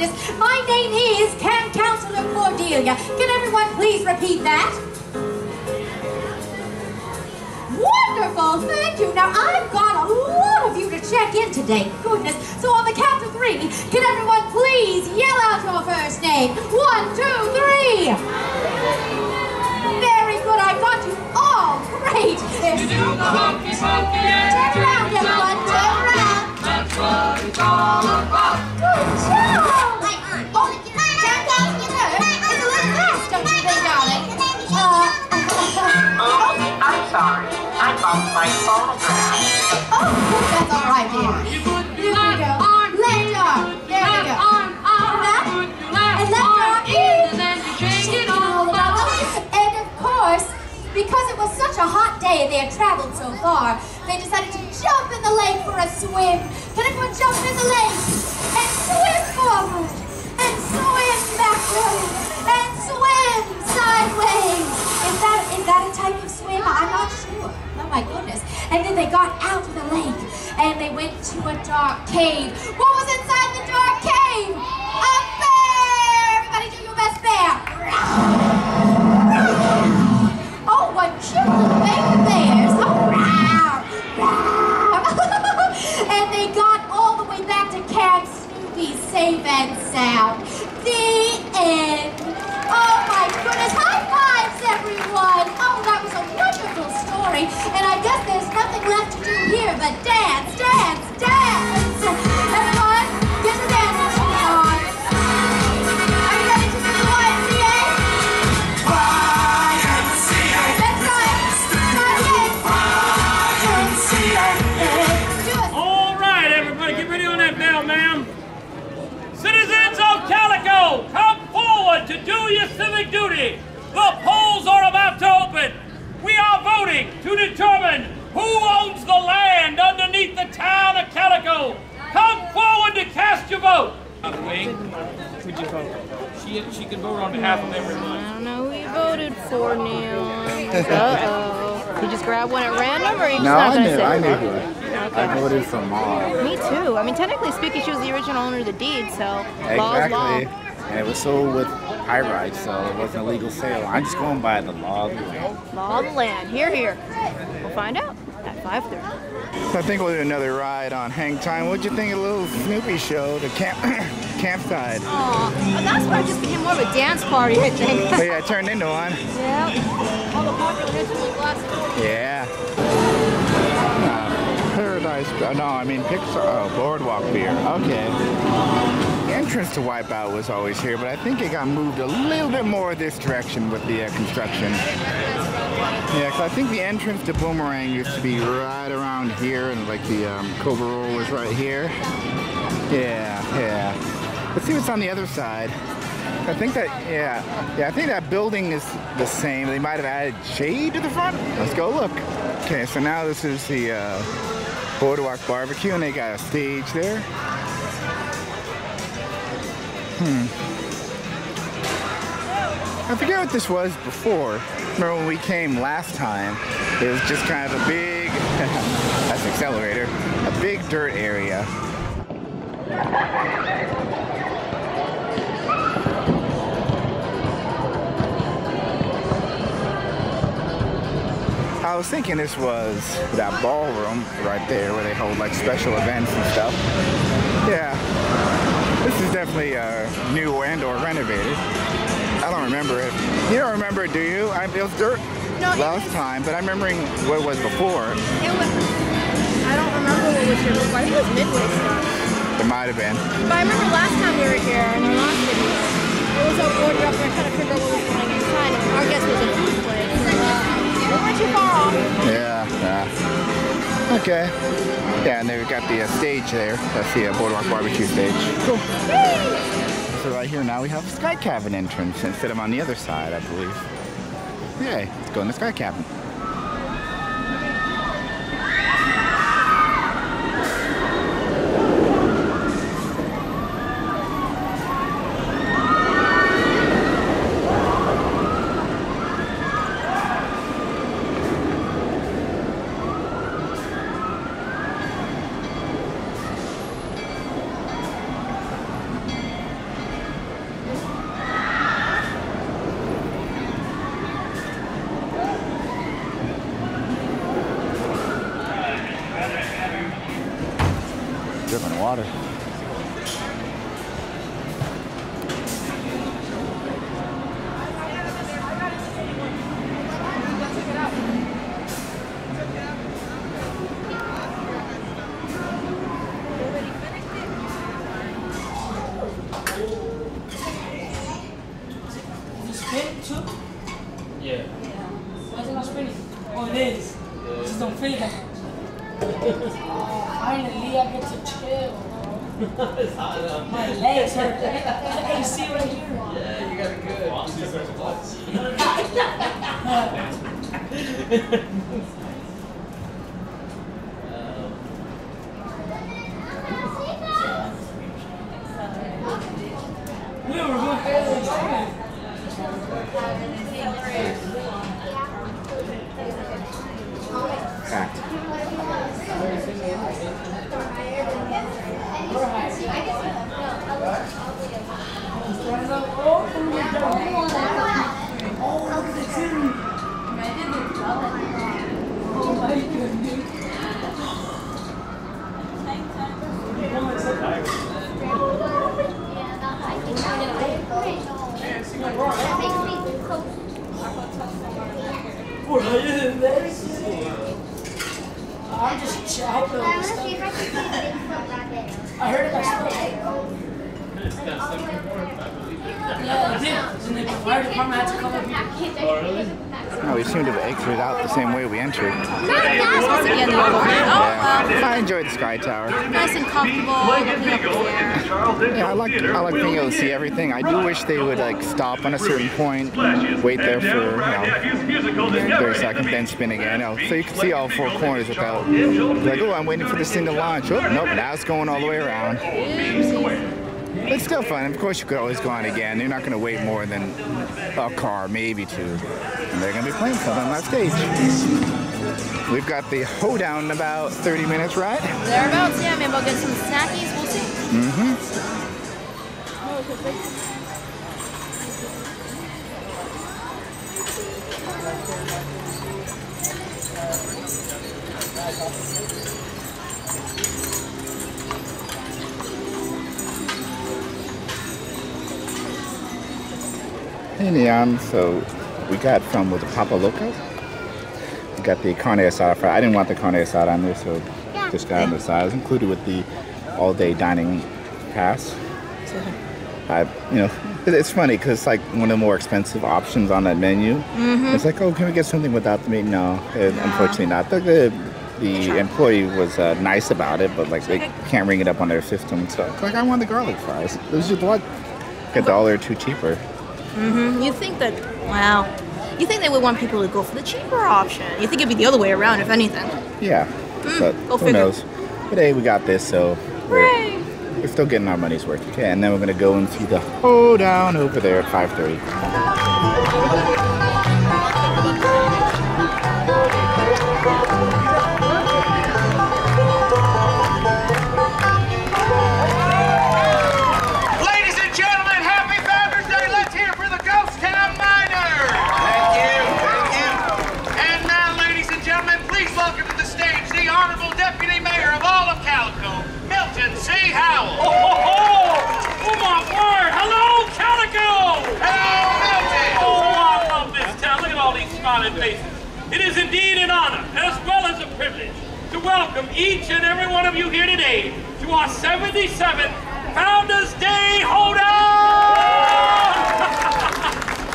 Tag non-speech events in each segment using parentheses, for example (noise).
my goodness. My name is Camp Counselor Cordelia. Can everyone please repeat that? Wonderful, thank you. Now, I've got a lot of you to check in today. Goodness. So, on the count of three, can everyone please yell out your first name? One, two, three. Very good. I got you all. Great. There's You do the hokey pokey and Turn around, everyone. Turn around. That's what it's all about. Good job! I bumped my phonograph. oh, that's all right, dear. You Here we go. arm Left arm. There we go. arm out. That? Put your left And left arm arm in, in. and then you shake it all all about. And of course, because it was such a hot day and they had traveled so far, they decided to jump in the lake for a swim. Can everyone jump in the lake and swim forward and swim backwards and swim sideways? Is that is that a type of swim? I'm not sure. My goodness. And then they got out of the lake and they went to a dark cave. What was inside random, or you just No, not I gonna knew. say? I knew her. I voted for mom. Me too. I mean, technically speaking, she was the original owner of the deed, so law is law. And it was sold with pyrite, so it wasn't a legal sale. I'm just going by the law of the land. Law of the land. Here, here. We'll find out at 5:30. I think we'll do another ride on Hang Time. What'd you think of the little Snoopy show, the camp (coughs) campsite? Aw, but that's where it just became more of a dance party, I think. Oh yeah, it turned into one. (laughs) yeah. All the popular hits were glass. Yeah. Paradise. uh, No, I mean Pixar. Oh, Boardwalk beer. Okay. The entrance to Wipeout was always here, but I think it got moved a little bit more this direction with the uh, construction. Yeah, 'cause I think the entrance to Boomerang used to be right around here, and like the um, Cobra Roll was right here. Yeah, yeah. Let's see what's on the other side. I think that, yeah, yeah, I think that building is the same. They might have added shade to the front. Let's go look. Okay, so now this is the uh, Boardwalk Barbecue, and they got a stage there. Hmm. I forget what this was before. Remember when we came last time? It was just kind of a big, (laughs) that's Xcelerator, a big dirt area. I was thinking this was that ballroom right there where they hold like special events and stuff. Yeah. This is definitely uh, new and or renovated. I don't remember it. You don't remember it, do you? I, it was dirt No, last was- time, but I'm remembering what it was before. It was. I don't remember what was here before. I think it was Midway stuff. It might have been. But I remember last time we were here Okay. Yeah, and they've got the uh, stage there. That's the uh, Boardwalk Barbecue stage. Cool. So right here now we have Sky Cabin entrance instead of on the other side, I believe. Yay, let's go in the Sky Cabin. water. You spin too? Yeah. Why is it not spinning? Oh, it is. It just don't feel that. Oh, finally, I get to chill. My legs hurt. There's AC right here. Yeah, you got it good. We were (laughs) (laughs) (laughs) going crazy. Packed. Oh, look at the tune. Oh my goodness. What are you doing there? I'm just chopping. I heard it myself. Yeah, I did. And the fire department had to come up here. No, we seem to have exited out the same way we entered. Not that supposed to be in the other way. Oh, Yeah. I enjoyed the Sky Tower. Nice and comfortable. Looking up in the air. Yeah, I like I like being able to see everything. I do wish they would like stop on a certain point, wait there for you know 30 seconds, then spin again. You know, so you can see all four corners without like, oh, I'm waiting for this thing to launch. Oh, nope, now it's going all the way around. It's still fun. Of course, you could always go on again. You're not going to wait more than a car, maybe two. And they're going to be playing something on that stage. We've got the hoedown in about 30 minutes, right? Thereabouts, yeah. Maybe I'll get some snackies. We'll see. Hey So we got from with the Papa Loco. We got the carne asada fry. I didn't want the carne asada on there, so just got on the side. It was included with the all-day dining pass. I, you know, it's funny because it's like one of the more expensive options on that menu. It's like, oh, can we get something without the meat? No, uh, unfortunately not. The, the, the employee was uh, nice about it, but like they can't ring it up on their system. So like, I want the garlic fries. It was just like a dollar or two cheaper. Mm-hmm. You think that, wow. You think they would want people to go for the cheaper option. You think it'd be the other way around, if anything. Yeah, mm, but go who figure. knows? But hey, we got this, so we're, we're still getting our money's worth. Okay, and then we're gonna go into the hoedown over there at 5:30. To our 77th Founders Day Hoedown! (laughs)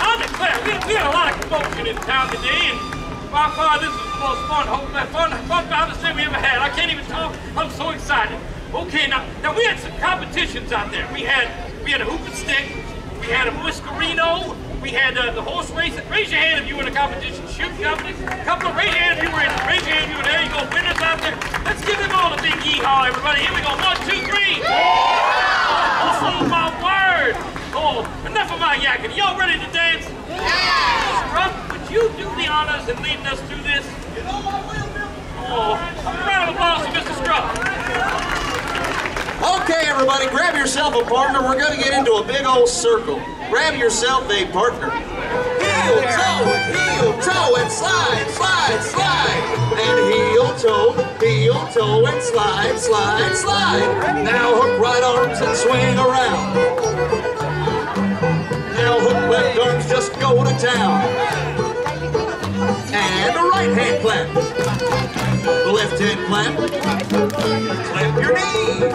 I declare, we, we had a lot of commotion in town today, and by far this was the most fun, fun, fun Founders Day we ever had. I can't even talk. I'm so excited. Okay, now, now we had some competitions out there. We had we had a hoop and stick, we had a whiskerino, we had uh, the horse race. Raise your hand if you were in a competition. Shoot competition. Couple of raise your hand if you were in. Raise your hand if you were there. You go winners out there. Let's give them all a big yeehaw, everybody. Here we go. One, two, three. Oh my word! Oh, enough of my yakking. Y'all ready to dance? Yeah! Scrub, would you do the honors in leading us through this? You know I will, Bill. Oh, a round of applause for Mr. Scrub. Okay, everybody, grab yourself a partner. We're going to get into a big old circle. Grab yourself a partner. Heel, toe, heel, toe, and slide, slide, slide. And heel, toe, heel, toe and slide, slide, slide. Now hook right arms and swing around. Now hook left arms, just go to town. And a right hand clap. Left hand clap. Clap your knees.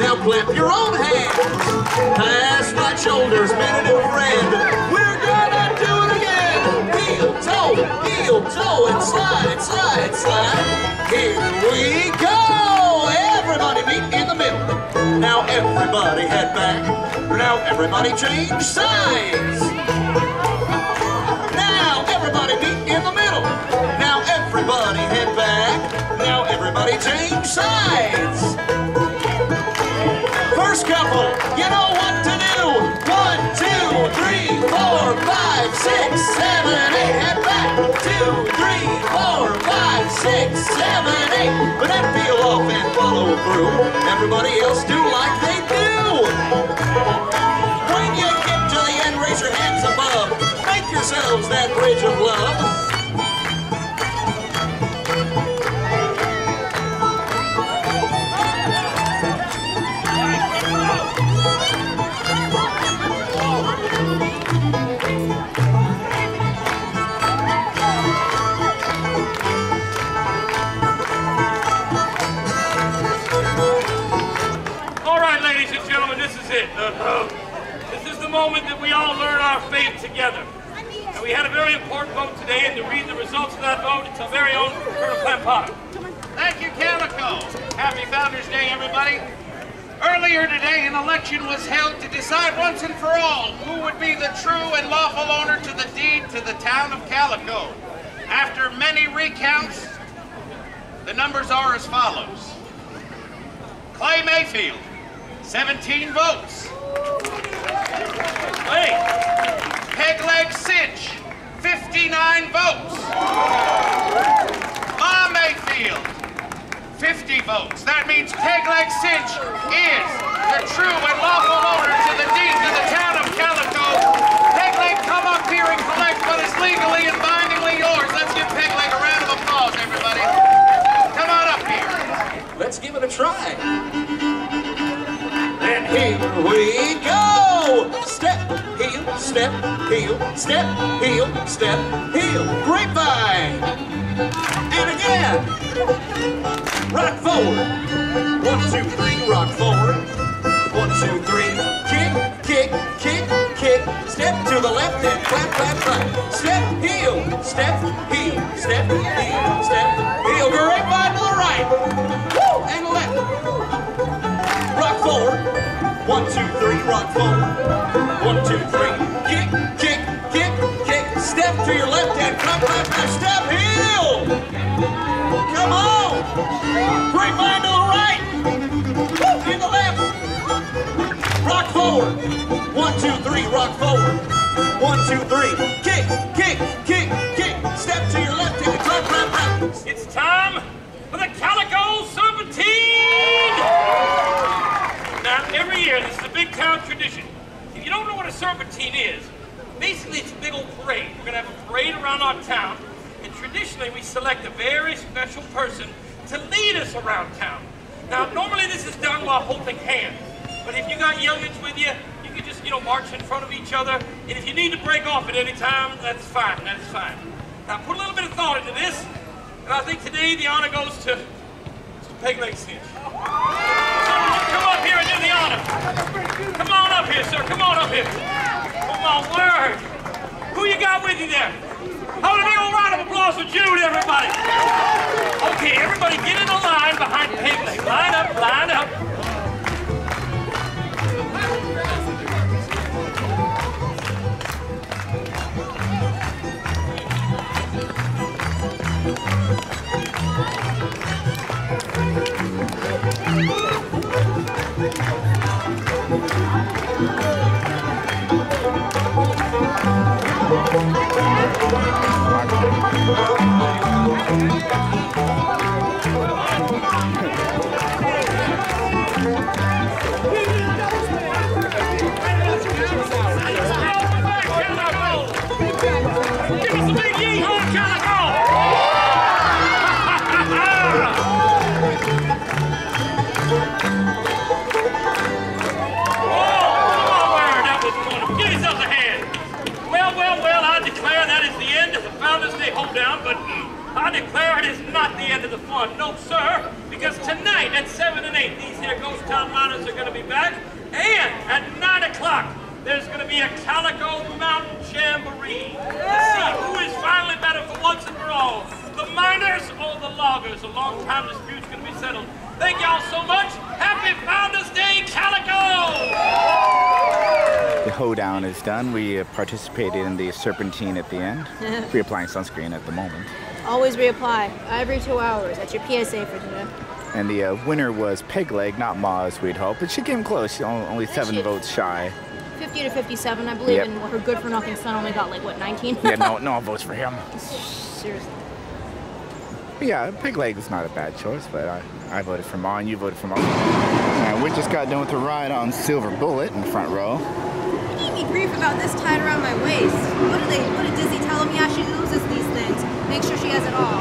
Now clap your own hands. Pass shoulders, meet a new friend. We're gonna do it again. Heel, toe, heel, toe, and slide, slide, slide. Here we go. Everybody meet in the middle. Now everybody head back. Now everybody change sides. Now everybody meet in the middle. Now everybody head back. Now everybody change sides. First couple, you know what to do. Three, four, five, six, seven, eight. Head back. Two, three, four, five, six, seven, eight. But then peel off and follow through. Everybody else do like they do. When you get to the end, raise your hands above. Make yourselves that bridge of love. This is the moment that we all learn our fate together. And we had a very important vote today, and to read the results of that vote, it's our very own Colonel Clampata. Thank you, Calico. Happy Founders Day, everybody. Earlier today, an election was held to decide once and for all who would be the true and lawful owner to the deed to the town of Calico. After many recounts, the numbers are as follows. Clay Mayfield, 17 votes. Wait, Pegleg Cinch, 59 votes. Ma Mayfield, 50 votes. That means Pegleg Cinch is the true and lawful owner to the deed to the town of Calico. Pegleg, come up here and collect what is legally and bindingly yours. Let's give Pegleg a round of applause, everybody. Come on up here. Let's give it a try. We go. Step, heel, step, heel, step, heel, step, heel. Grapevine. And again. Rock forward. One, two, three, rock forward. One, two, three. Kick, kick, kick, kick. Step to the left and clap, clap, clap. Step, heel, step, heel, step, heel, step, heel. Grapevine to the right. One, two, three, rock forward. One, two, three. Kick, kick, kick, kick. Step to your left and clap, clap, clap. Step heel. Come on. Grapevine to the right. And the left. Rock forward. One, two, three, rock forward. One, two, three. Kick, kick, kick, kick. Step to your left and clap, clap, clap. it's time for the Calico Serpentine! Now, every year, this is a big town tradition. If you don't know what a serpentine is, basically it's a big old parade. We're going to have a parade around our town, and traditionally we select a very special person to lead us around town. Now, normally this is done while holding hands, but if you got youngins with you, you can just, you know, march in front of each other, and if you need to break off at any time, that's fine, that's fine. Now, put a little bit of thought into this, and I think today the honor goes to, Peg Leg Cinch. Come up. Come on up here, sir. Come on up here. Oh, my word. Who you got with you there? About a big old round of applause for Jude, everybody? Okay, everybody get in a line behind Pegleg. Line up, line up. I declare it is not the end of the fun. No, sir, because tonight at 7 and 8, these here Ghost Town Miners are going to be back. And at 9 o'clock, there's going to be a Calico Mountain Jamboree to see who is finally better for once and for all. The miners or the loggers? A long time dispute's going to be settled. Thank y'all so much. Happy Founders Day, Calico! The hoedown is done. We participated in the serpentine at the end. (laughs) Reapplying sunscreen at the moment. Always reapply every two hours. That's your PSA for today. And the uh, winner was Pegleg, not Ma as we'd hope, but she came close. She only, only seven she? votes shy. 50 to 57, I believe, Yep. and her good for nothing son only got like what 19. Yeah, no, (laughs) no one votes for him. Seriously. But yeah, Pegleg was not a bad choice, but I, I voted for Ma and you voted for Ma. And we just got done with the ride on Silver Bullet in the front row. gave me grief about this tied around my waist. What do they, what did Disney tell him? Yeah, she loses these things. Make sure she has it all.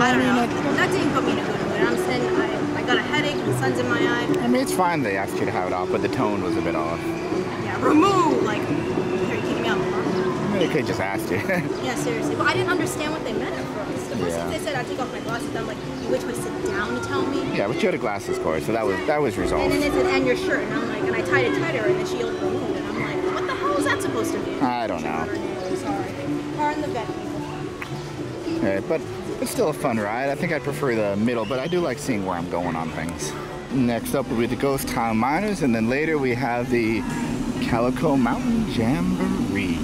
I don't know. That didn't put me in a good mood. I'm saying I, I got a headache and the sun's in my eye. I mean, it's fine they asked you to have it off, but the tone was a bit off. Yeah, remove! Like, are you kidding me out? They could have just asked you. (laughs) Yeah, seriously. But I didn't understand what they meant at first. The first Yeah. thing they said, I take off my glasses. I'm like, you till I sit down to tell me. yeah, but you had a glasses course, so that was that was resolved. And then they said, and your shirt. And I'm like, and I tied it tighter, and then she yelled, removed. And I'm like, what the hell is that supposed to mean? I don't know. I'm sorry. Pardon the vet Yeah, but it's still a fun ride. I think I'd prefer the middle, but I do like seeing where I'm going on things. Next up will be the Ghost Town Miners, and then later we have the Calico Mountain Jamboree.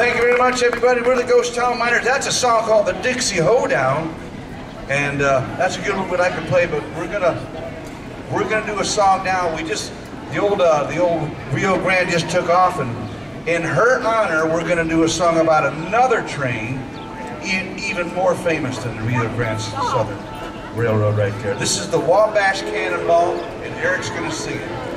Thank you very much, everybody. We're the Ghost Town Miners. That's a song called the Dixie Hoedown, and uh, that's a good one that I can play. But we're gonna we're gonna do a song now. We just the old uh, the old Rio Grande just took off, and in her honor, we're gonna do a song about another train, even more famous than the Rio Grande Southern Railroad, right there. This is the Wabash Cannonball, and Eric's gonna sing it.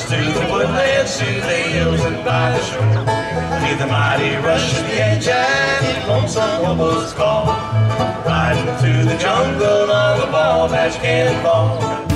Through the woodlands, to the hills and by the shore. Neath the mighty rush of the engine, lonesome hobo's call. Riding through the jungle on the Wabash Cannonball.